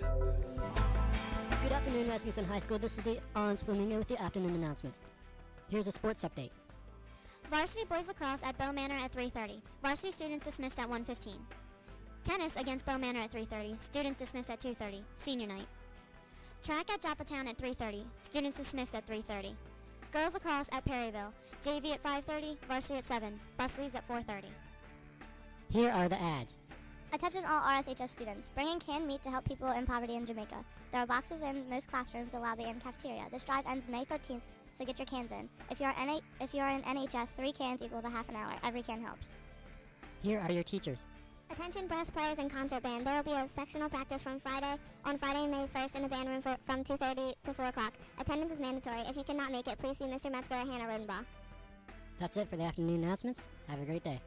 Good afternoon, Westminster High School. This is the Orange Flamingo with the afternoon announcements. Here's a sports update. Varsity boys lacrosse at Bow Manor at 3:30. Varsity students dismissed at 1:15. Tennis against Bow Manor at 3:30. Students dismissed at 2:30. Senior night. Track at Joppatowne at 3:30. Students dismissed at 3:30. Girls lacrosse at Perryville. JV at 5:30. Varsity at 7. Bus leaves at 4:30. Here are the ads. Attention all RSHS students. Bring in canned meat to help people in poverty in Jamaica. There are boxes in most classrooms, the lobby, and cafeteria. This drive ends May 13th, so get your cans in. If you're, NA- if you're in NHS, three cans equals a half an hour. Every can helps. Here are your teachers. Attention brass players and concert band. There will be a sectional practice from Friday on Friday, May 1st in the band room for, from 2.30 to 4 o'clock. Attendance is mandatory. If you cannot make it, please see Mr. Metzger or Hannah Rodenbaugh. That's it for the afternoon announcements. Have a great day.